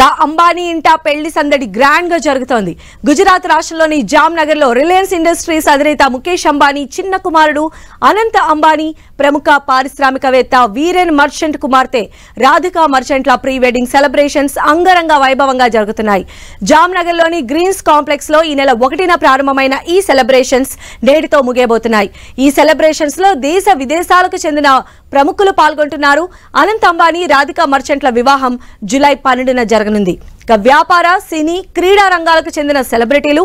ఇక అంబానీ ఇంట పెళ్ళి సందడి గ్రాండ్గా జరుగుతోంది. గుజరాత్ రాష్ట్రంలోని జామ్నగర్లో రిలయన్స్ ఇండస్ట్రీస్ అధినేత ముఖేష్ అంబానీ చిన్న కుమారుడు అనంత అంబానీ ప్రముఖ పారిశ్రామికవేత్త వీరెన్ మర్చెంట్ కుమార్తె రాధికా మర్చెంట్ల ప్రీ వెడ్డింగ్ సెలబ్రేషన్స్ అంగరంగ వైభవంగా జరుగుతున్నాయి. జామ్నగర్లోని గ్రీన్స్ కాంప్లెక్స్లో ఈ నెల ఒకటిన ప్రారంభమైన ఈ సెలబ్రేషన్స్ నేటితో ముగియబోతున్నాయి. ఈ సెలబ్రేషన్స్లో దేశ విదేశాలకు చెందిన ప్రముఖులు పాల్గొంటున్నారు. అనంత్ అంబానీ రాధికా మర్చెంట్ల వివాహం జూలై పన్నెండున జరగనుంది. ఇక వ్యాపార సినీ క్రీడా రంగాలకు చెందిన సెలబ్రిటీలు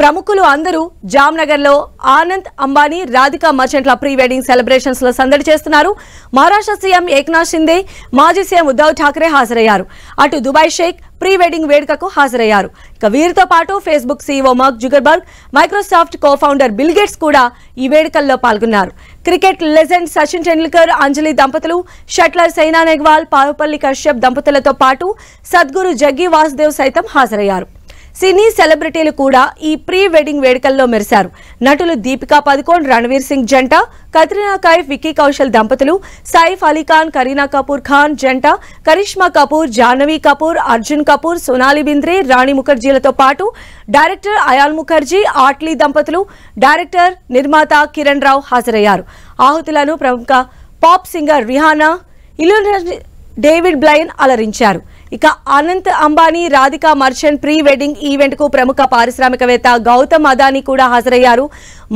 ప్రముఖులు అందరూ జామ్నగర్లో ఆనంద్ అంబానీ రాధికా మర్చెంట్ల ప్రీ వెడ్డింగ్ సెలబ్రేషన్స్లో సందడి చేస్తున్నారు. మహారాష్ట్ర సీఎం ఏక్నాథ్ షిందే మాజీ సీఎం ఉద్దవ్ ఠాక్రే హాజరయ్యారు. అటు దుబాయ్ షేక్ ప్రీ వెడ్డింగ్ వేడుకకు హాజరయ్యారు. ఇక వీరితో పాటు Facebook CEO Mark Zuckerberg Microsoft co founder కూడా ఈ వేడుకల్లో పాల్గొన్నారు. క్రికెట్ లెజెండ్ సచిన్ టెండూల్కర్ అంజలి దంపతులు షట్లర్ సైనా నెహ్వాల్ పారుపల్లి కశ్యప్ దంపతులతో పాటు సద్గురు జగ్గి వాసుదేవ్ సైతం హాజరయ్యారు. సినీ సెలబ్రిటీలు కూడా ఈ ప్రీ వెడ్డింగ్ వేడుకల్లో మెరిశారు. నటులు దీపికా పదుకోన్ రణవీర్ సింగ్ జంట కత్రినా కైఫ్ విక్కీ కౌశల్ దంపతులు సైఫ్ అలీ ఖాన్ కరీనా కపూర్ ఖాన్ జంట కరిష్మా కపూర్ జాహ్నవి కపూర్ అర్జున్ కపూర్ సోనాలి బింద్రే రాణి ముఖర్జీలతో పాటు డైరెక్టర్ అయాన్ ముఖర్జీ ఆట్లీ దంపతులు డైరెక్టర్ నిర్మాత కిరణ్ రావు హాజరయ్యారు. ఆహుతులను ప్రముఖ పాప్ సింగర్ రిహానా ఇల్లు డేవిడ్ బ్లైన్ అలరించారు. ఇక అనంత్ అంబానీ రాధికా మర్చెంట్ ప్రీ వెడ్డింగ్ ఈవెంట్కు ప్రముఖ పారిశ్రామికవేత్త గౌతమ్ అదానీ కూడా హాజరయ్యారు.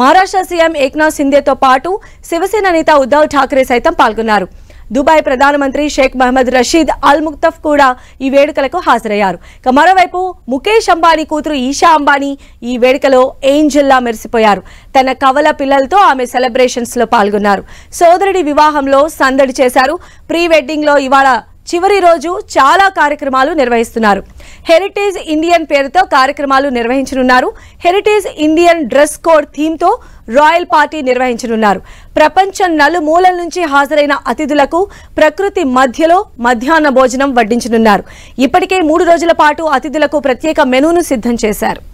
మహారాష్ట్ర సీఎం ఏక్నాథ్ సింధేతో పాటు శివసేన నేత ఉద్దవ్ ఠాక్రే సైతం పాల్గొన్నారు. దుబాయ్ ప్రధానమంత్రి షేక్ మహమ్మద్ రషీద్ అల్ ముక్తఫ్ కూడా ఈ వేడుకలకు హాజరయ్యారు. ఇక మరోవైపు ముఖేష్ అంబానీ కూతురు ఈషా అంబానీ ఈ వేడుకలో ఏంజల్లా మెరిసిపోయారు. తన కవల పిల్లలతో ఆమె సెలబ్రేషన్స్లో పాల్గొన్నారు. సోదరుడి వివాహంలో సందడి చేశారు. ప్రీ వెడ్డింగ్లో ఇవాళ చివరి రోజు చాలా కార్యక్రమాలు నిర్వహిస్తున్నారు. హెరిటేజ్ ఇండియన్ పేరుతో కార్యక్రమాలు నిర్వహించనున్నారు. హెరిటేజ్ ఇండియన్ డ్రెస్ కోడ్ థీమ్తో రాయల్ పార్టీ నిర్వహించనున్నారు. ప్రపంచం నలుమూలల నుంచి హాజరైన అతిథులకు ప్రకృతి మధ్యలో మధ్యాహ్న భోజనం వడ్డించనున్నారు. ఇప్పటికే మూడు రోజుల పాటు అతిథులకు ప్రత్యేక మెనూను సిద్ధం చేశారు.